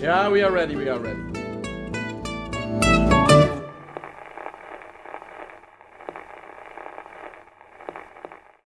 Yeah, we are ready. We are ready.